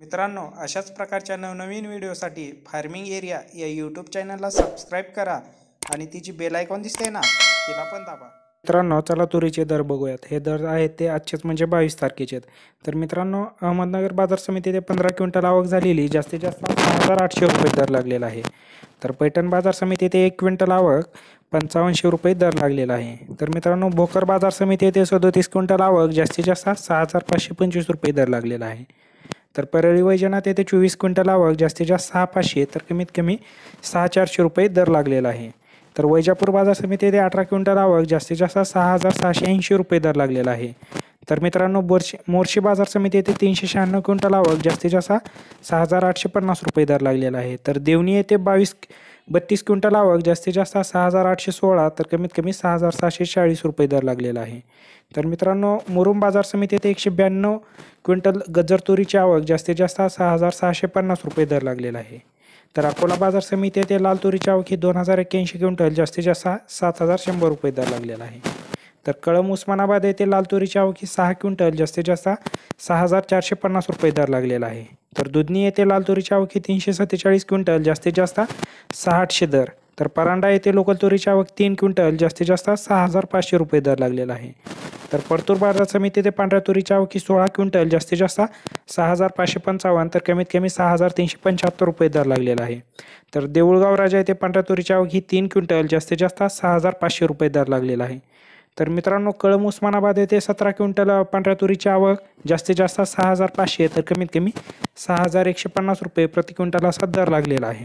मित्रांनो अशाच प्रकारच्या नवनवीन व्हिडिओसाठी फार्मिंग एरिया या यूट्यूब चॅनलला सबस्क्राईब करा आणि तिची बेल आयकॉन दिसते ना तिला पण दाबा. मित्रांनो चला तुरीचे दर बघूयात. हे दर आहेत ते आजचेच म्हणजे बावीस तारखेचे आहेत तर मित्रांनो अहमदनगर बाजार समितीत पंधरा क्विंटल आवक झालेली जास्तीत जास्त सहा हजार आठशे रुपये दर लागलेला आहे. तर पैठण बाजार समितीत एक क्विंटल आवक पंचावन्नशे रुपये दर लागलेला आहे. तर मित्रांनो भोकर बाजार समिती येथे सदोतीस क्विंटल आवक जास्तीत जास्त सहा हजार पाचशे पंचवीस रुपये दर लागलेला आहे. तर परळी वैजनाथ येथे चोवीस क्विंटल आवक जास्तीत जास्त सहा पाचशे तर कमीत कमी सहा चारशे रुपये दर लागलेला आहे. तर वैजापूर बाजार समिती येथे अठरा क्विंटल आवक जास्तीत जास्त सहा हजार सहाशे ऐंशी रुपये दर लागलेला आहे. तर मित्रांनो बोरशी मोर्शी बाजार समिती येथे तीनशे शहाण्णव क्विंटल आवक जास्तीत जास्त सहा हजार आठशे पन्नास रुपये दर लागलेला आहे. तर देवणी येथे बावीस बत्तीस क्विंटल आवक जास्तीत जास्त सहा हजार आठशे सोळा तर कमीत कमी सहा हजार सहाशे चाळीस रुपये दर लागलेला आहे. तर मित्रांनो मुरुम बाजार समिती येथे एकशे ब्याण्णव क्विंटल गज्जर तुरीची आवक जास्तीत जास्त सहा हजार सहाशे पन्नास रुपये दर लागलेला आहे. तर अकोला बाजार समिती येथे लाल तुरीची आवक ही दोन हजार एक्क्याऐंशी क्विंटल जास्तीत जास्त सात हजार शंभर रुपये दर लागलेला आहे. तर कळम उस्मानाबाद येथे लाल तुरीची आवक ही सहा क्विंटल जास्तीत जास्त सहा हजार चारशे पन्नास रुपये दर लागलेला आहे. तर दुधनी येथे लाल तुरीची आवक ही तीनशे सत्तेचाळीस क्विंटल जास्तीत जास्त सहा आठशे दर. तर परांडा येथे लोकल तुरीची आवक तीन क्विंटल जास्तीत जास्त सहा हजार पाचशे रुपये दर लागलेला आहे. तर परतूर बाजार समिती ते पांढऱ्या तुरीची आवक ही सोळा क्विंटल जास्तीत जास्त सहा हजार पाचशे पंचावन्न तर कमीत कमी सहा हजार तीनशे पंच्याहत्तर रुपये दर लागलेला आहे. तर देऊळगाव राजा येथे पांढऱ्या तुरीची आवक ही तीन क्विंटल जास्तीत जास्त सहा हजार पाचशे रुपये दर लागलेला आहे. तर मित्रांनो कळम उस्मानाबाद येथे सतरा क्विंटल पांढऱ्या तुरीची आवक जास्तीत जास्त सहा हजार पाचशे तर कमीत कमी सहा हजार एकशे पन्नास रुपये प्रति क्विंटल असा दर लागलेला आहे.